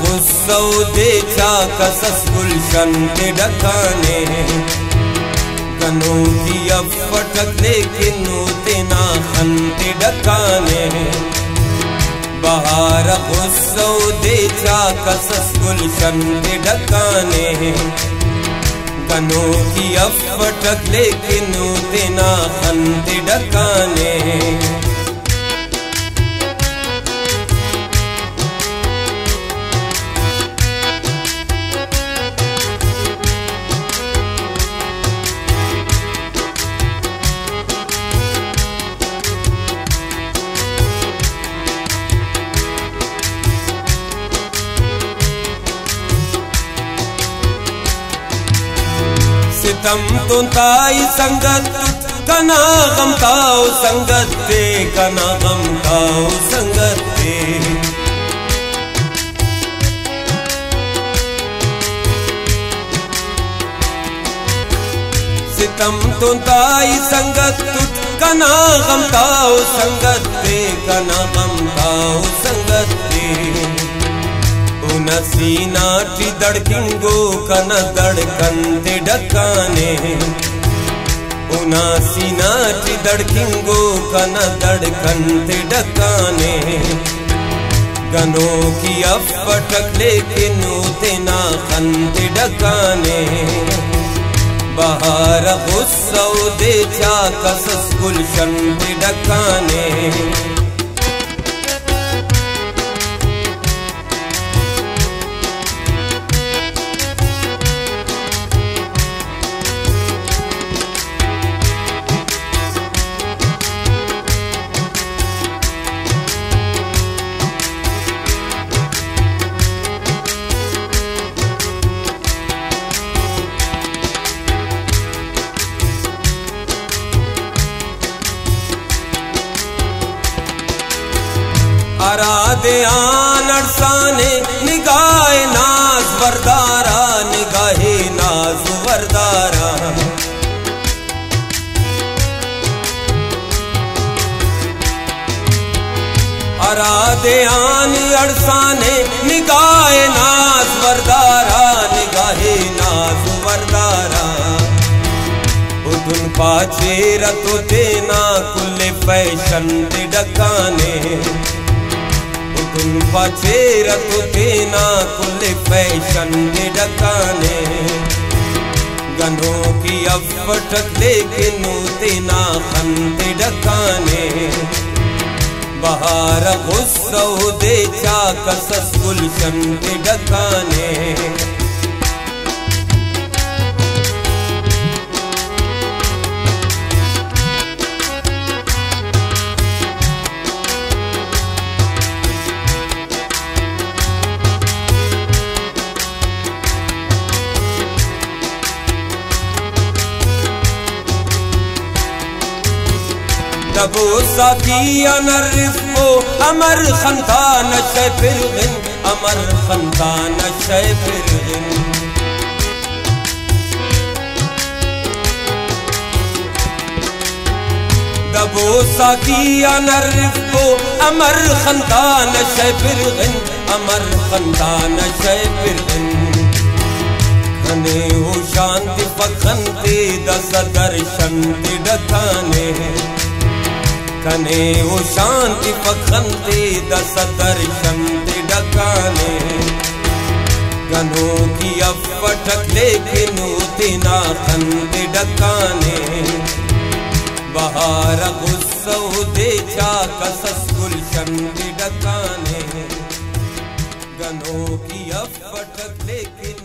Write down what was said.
गुस्सौदेच्या कसस गुलशन के डकाने कनों की अब फटक लेकिन तेना कसस गुलशन के कनों की अब फटक लेकिन तेना खंते डकाने सितम तो ताई संगत कना गम ताओ संगत दे कना गम ताओ संगत दे सितम तो ताई संगत कना गम ताओ संगत दे कना गम ताओ ನಸೀನಾಟಿ ದಡ್ಕಿಂಗೋ ಕನ ದಡ್ಕಂದೆ ಡಕ್ಕಾನೆ ಉನಾಸಿನಾಟಿ ದಡ್ಕಿಂಗೋ ಕನ ದಡ್ಕಂದೆ ಡಕ್ಕಾನೆ गनों की अफटक लेकिन तेना खंते डकाने बहार गुस्सौ दे जा कसस गुलशन डकाने अरादे आन अड़साने निगाहे नाज वरदारा, निगाहे नाज वरदारा। अरादे आन अड़साने निगाहे नाज वरदारा, निगाहे नाज वरदारा। उदुन पाचे रतो तेना, कुल्ले फ़ैशन डकाने। तू बचेर तू थीना कुल फैशन निडकाने। गनों की अफट लेकिन तीना खंत डकाने बहार गुस्सौ दे चाकसस गुलशन डकाने के डकाने दबो साकी अनरिफो अमर खंदान शय फिरगिन अमर खंदान शय फिरगिन दबो साकी अनरिफो अमर खंदान शय फिरगिन अमर खंदान शय फिरगिन खने हो शांति पखंते दस दर्शन डकाने कने वो शांति पखंते दस दर्शन डकाने गनों की अफटक लेकिन तेना खंदे डकाने बहार गुस्सो दे जा कसस गुलशन डकाने गनों की अफटक लेकिन